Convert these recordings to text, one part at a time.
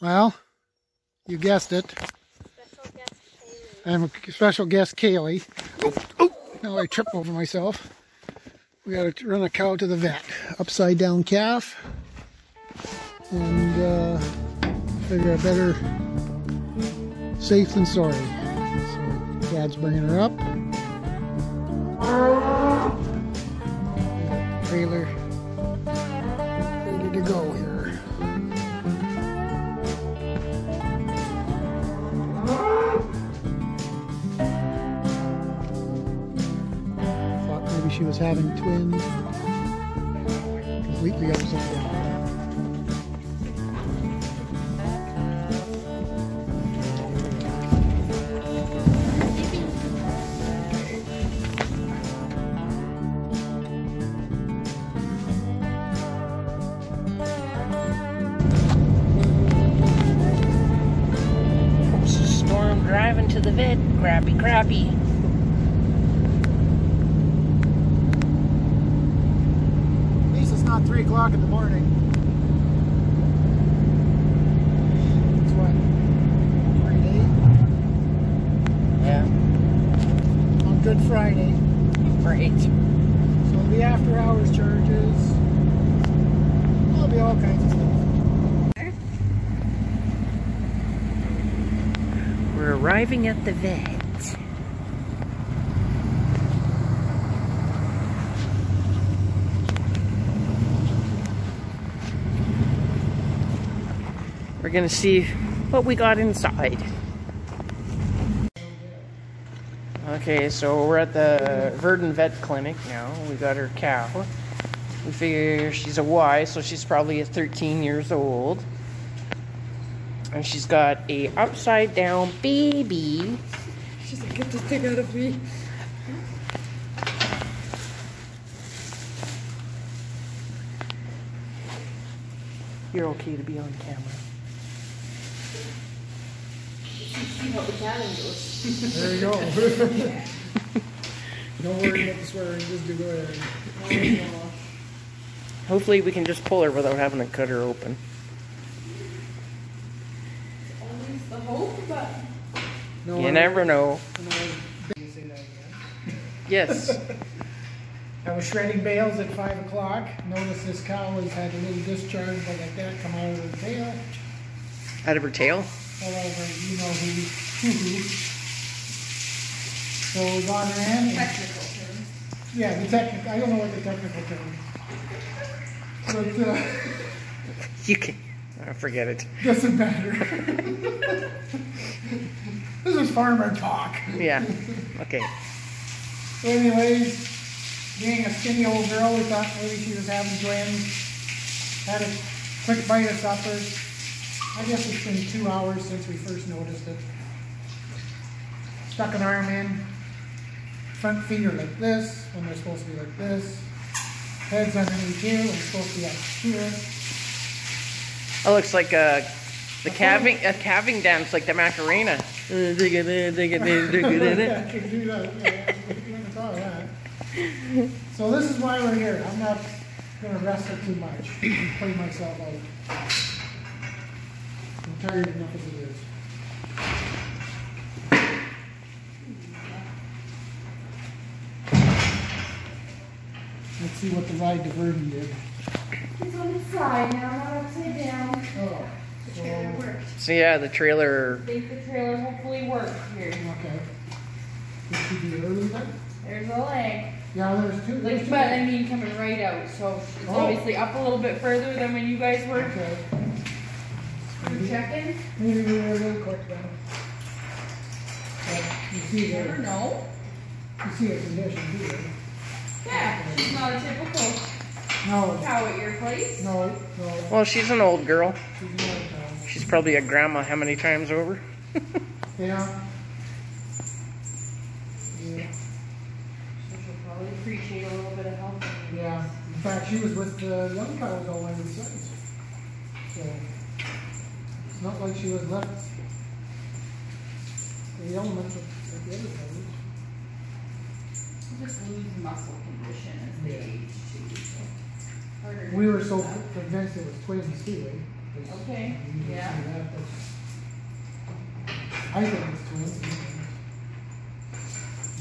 Well, you guessed it. Special guest Kaylee. I'm special guest, Kaylee. Oh, oh, now I trip over myself. We got to run a cow to the vet. Upside down calf. And uh, figure I better safe than sorry. So Dad's bringing her up. Trailer was having twins. Completely upside down. Storm driving to the vet. Crappy, crappy. At least it's not 3 o'clock in the morning. It's what? Friday? Yeah, On Good Friday. right. So the after hours charges. There'll be all kinds of stuff. We're arriving at the vet. We're gonna see what we got inside. Okay, so we're at the Virden Vet Clinic now. We got her cow. We figure she's a Y, so she's probably 13 years old. And she's got a upside down baby. She's like, get this thing out of me. You're okay to be on camera. See how the goes. There you go. Don't worry about the swearing, just do go ahead. Hopefully, we can just pull her without having to cut her open. Always the hope, but No, You I- never know. no, you say that again. Yes. I was shredding bales at five o'clock. Noticed this cow has had a little discharge like that come out of her tail. Out of her tail. All over, you know who, who. So we gone around and, technical terms. yeah, the technical, I don't know what the technical term. is. But, uh, You can. Oh, forget it. doesn't matter. This is farmer talk. Yeah. Okay. So anyways, being a skinny old girl, we thought maybe she was having twins. Had a quick bite of supper. I guess it's been two hours since we first noticed it. Stuck an arm in. Front feet are like this, when they're supposed to be like this. Head's underneath here, when it's supposed to be up here. It looks like a the calving a calving dance like the Macarena. Uh. So this is why we're here. I'm not gonna wrestle too much, play myself out. I'm tired enough as it is. See what the ride to did. It's on the side now, not upside down. Oh, The trailer so, worked. So yeah, the trailer. I think the trailer hopefully worked here. okay. Did she be early then? There's a leg. Yeah, there's two. there's Like, two- but I mean coming right out, so it's Oh. obviously up a little bit further than when you guys were Okay. were checking. Maybe we were a little quick then. But you see You never there, know. you see a condition here. Yeah, she's not a typical No, cow at your place. no, no, Well, she's an old girl. she's not, She's probably a grandma how many times over? yeah. Yeah, So she'll probably appreciate a little bit of help. yeah. In fact, she was with the young cows all over the sites. So, it's not like she was left the element of, of the other cows. Just lose muscle condition as they Yeah. age too. so harder to We were so keep up. convinced it was twins too, eh? Okay, yeah. I think it's twins.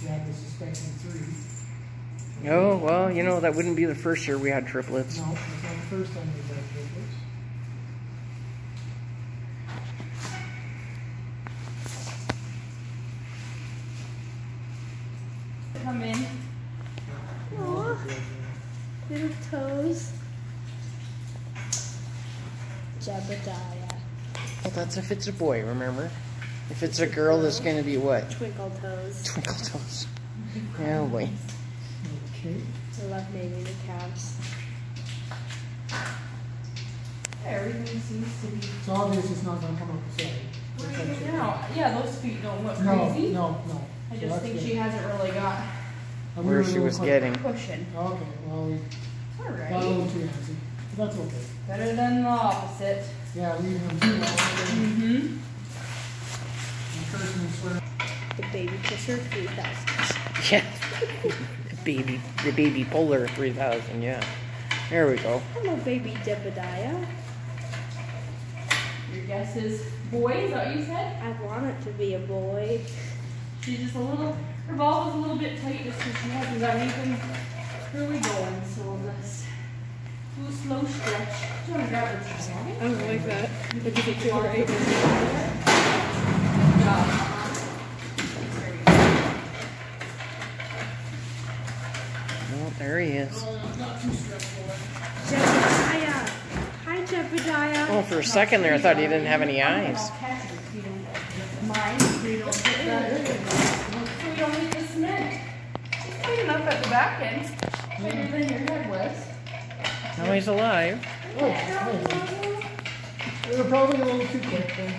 Jack was suspecting three. Oh, well, you know, that wouldn't be the first year we had triplets. No, it's not the first time we've had triplets. Come in. Aw, little toes. Jebediah. Well, that's if it's a boy, remember? If it's a girl, it's going to be what? Twinkle toes. Twinkle toes. Oh, boy. Okay. I love naming the calves. Everything seems to be. It's obvious it's not gonna come up the side. What are you doing now? Yeah, those feet don't look No, crazy. no, no. no. I So just that's think good. she hasn't really got And we Where she little was getting. cushion. Okay, well, we got a Alright. little too antsy, but that's okay. Better than the opposite. Yeah, leaving them too long, Mm-hmm. cursing and swearing. The baby kisser 3000. Yeah. the baby, the baby polar 3000, yeah. There we go. Hello, baby Jebediah. Your guess is boy, is that what you said? I want it to be a boy. She's just a little, her ball was a little bit tight just because she hasn't got anything really going. So we'll just do a slow stretch. Do you want to grab the towel? I don't like that. It doesn't feel right. Good job. There. Oh, there he is. Oh, Jebediah. Hi, Jebediah. Oh, for a second there, I thought he didn't have any eyes. Mine, so don't get that. We don't need the cement. It's big enough at the back end. Bigger than your head was. Now he's alive. Oh, hey. They were probably a little too quick then.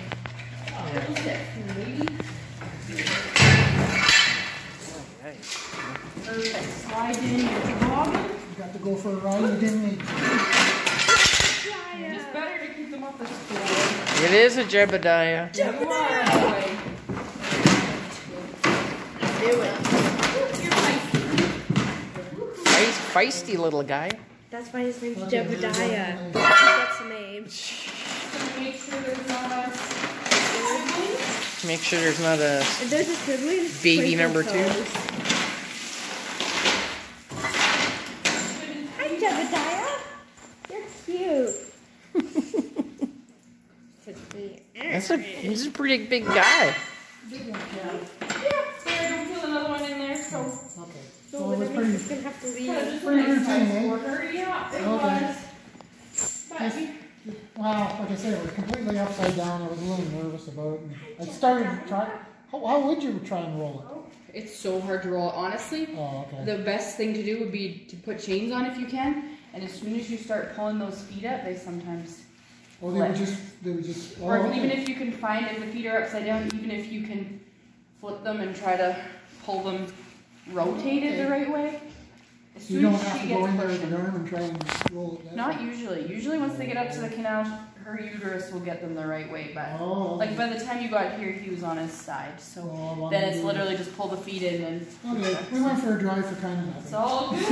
Perfect. Slide in your toboggan. You got to go for a ride you didn't need. Just better to keep them off the floor. It is a Jebediah. Anyway. Do it. Feisty little guy. That's why his name's Jebediah. That's the name. Make sure there's not a Make sure there's not a. And there's a sibling. Baby Twinkle number two. Hi, Jebediah. You're cute. That's a. He's a pretty big guy. Yeah, there, don't put another one in there, so. Okay. So So it was pretty, he's gonna have to leave. Kind of Pretty routine, eh? Yeah, it Okay. was. But he- wow, like I said, it was completely upside down. I was a little nervous about it. and I started trying. how, how would you try and roll it? It's so hard to roll. Honestly. Oh, okay. the best thing to do would be to put chains on if you can. And as soon as you start pulling those feet up, they sometimes. Oh, they were just, they were just, oh, Or okay. even if you can find if the feet are upside down, even if you can flip them and try to pull them rotated the right way. As You don't as have she to go gets in there with pushing. an arm and try and roll it that Not way. usually. Usually, once they get up to the canal, her uterus will get them the right way. But Oh, like by the time you got here, he was on his side. So Oh, then it's literally just pull the feet in and. Okay, we went for a drive for kind of It's nothing. all good.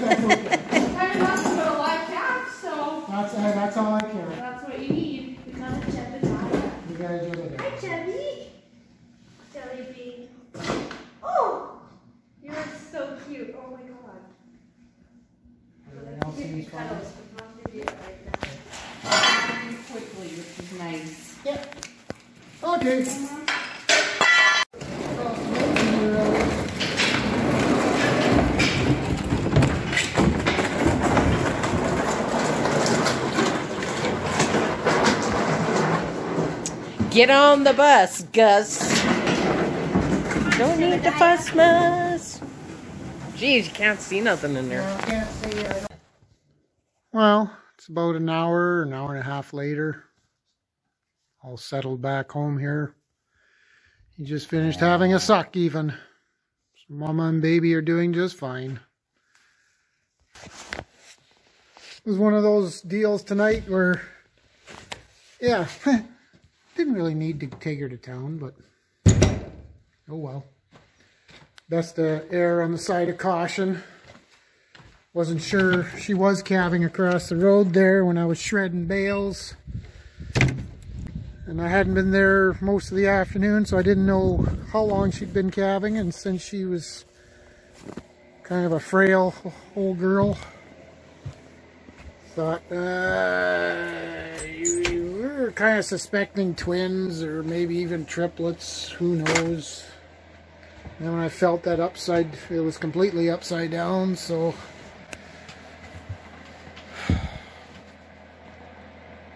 That's okay. Kind of nothing but a live calf, so That's, uh, that's all I care that's what you need. He's not a Jebediah. You gotta do it. Hi, Jebby. Jelly bean. Oh, you're so cute. Oh my god. Everything else seems fine. Cuddles, but not to do it right now. Moving quickly, which is nice. Okay. Get on the bus, Gus. Don't need the fuss muss. Jeez, you can't see nothing in there. Well, I can't say I don't- Well, it's about an hour, an hour and a half later. All settled back home here. He just finished having a suck even. So mama and baby are doing just fine. It was one of those deals tonight where, yeah, didn't really need to take her to town, but oh well. Best to err on the side of caution. Wasn't sure she was calving across the road there when I was shredding bales. And I hadn't been there most of the afternoon, so I didn't know how long she'd been calving, and since she was kind of a frail old girl, thought, uh, you, you were kind of suspecting twins, or maybe even triplets, who knows. And when I felt that upside, it was completely upside down, so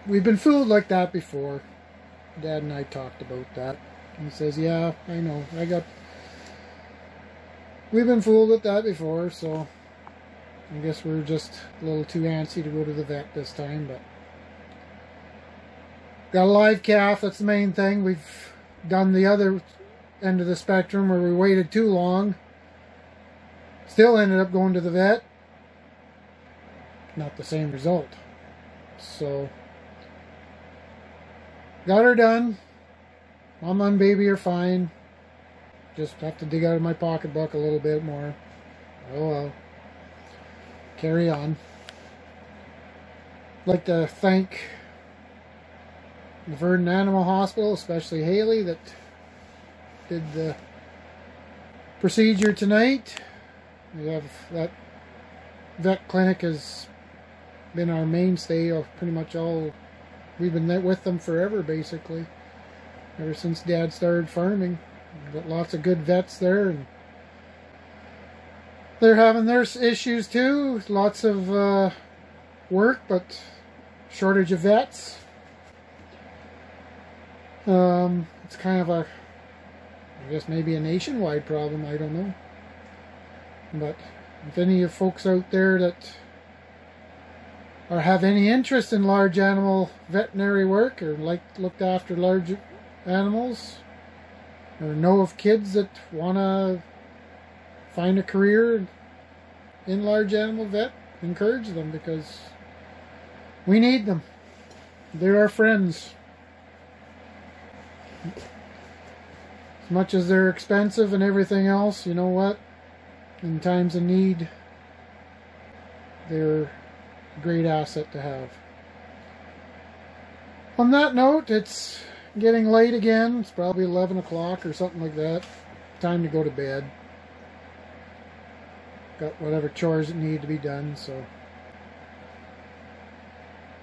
we've been fooled like that before. Dad and I talked about that. He says, yeah, I know. I got... We've been fooled with that before, so... I guess we're just a little too antsy to go to the vet this time, but... Got a live calf, that's the main thing. We've done the other end of the spectrum where we waited too long. Still ended up going to the vet. Not the same result. So... Got her done. Mama and baby are fine. Just have to dig out of my pocketbook a little bit more. Oh well. Carry on. like to thank the Virden Animal Hospital, especially Haley, that did the procedure tonight. We have that vet clinic has been our mainstay of pretty much all we've been with them forever basically ever since dad started farming. Got lots of good vets there and they're having their issues too. Lots of uh, work but shortage of vets. Um, it's kind of a I guess maybe a nationwide problem I don't know. But if any of folks out there that or have any interest in large animal veterinary work or like looked after large animals or know of kids that want to find a career in large animal vet, encourage them because we need them. They're our friends. As much as they're expensive and everything else, you know what? In times of need, they're great asset to have. On that note, it's getting late again. It's probably 11 o'clock or something like that. Time to go to bed. Got whatever chores that need to be done, so.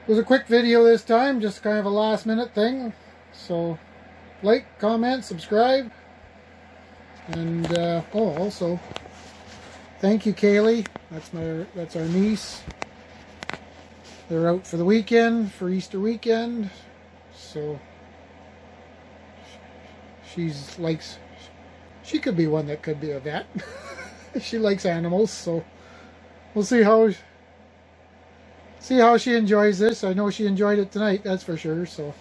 It was a quick video this time, just kind of a last minute thing. So, like, comment, subscribe. And, uh, oh, also, thank you, Kaylee. That's my, that's our niece. They're out for the weekend, for Easter weekend. So she's likes she could be one that could be a vet. she likes animals, so we'll see how see how she enjoys this. I know she enjoyed it tonight, that's for sure. So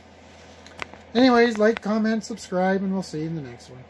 anyways, like, comment, subscribe, and we'll see you in the next one.